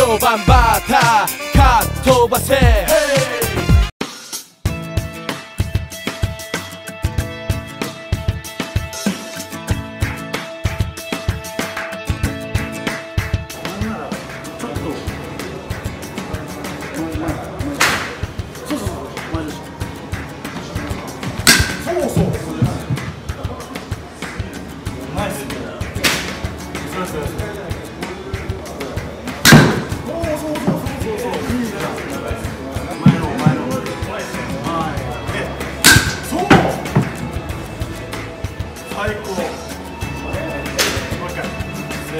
評判バーターかっ飛ばせ最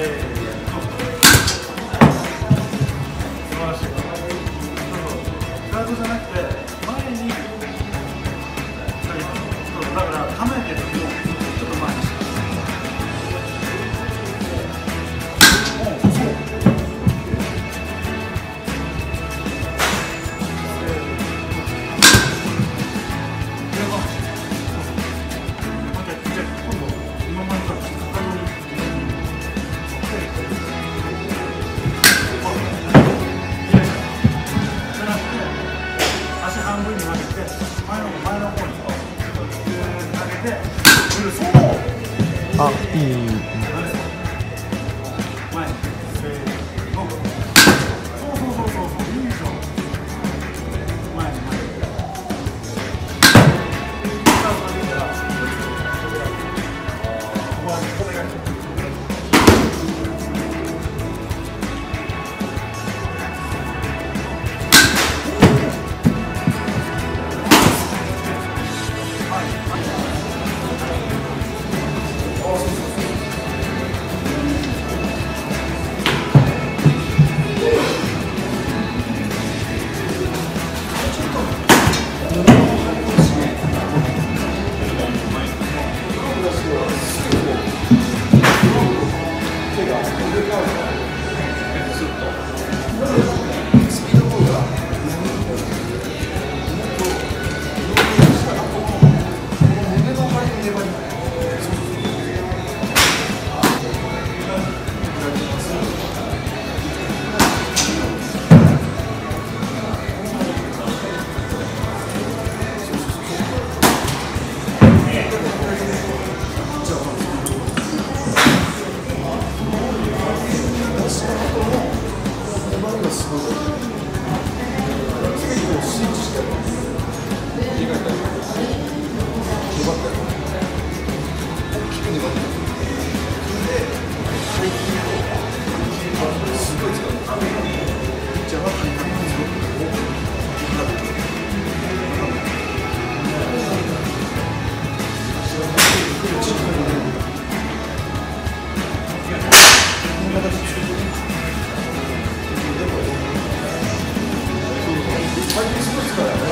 素晴らしい。そうそうガードじゃなくてあいい。すごい。次を信じて。最近すしいからね。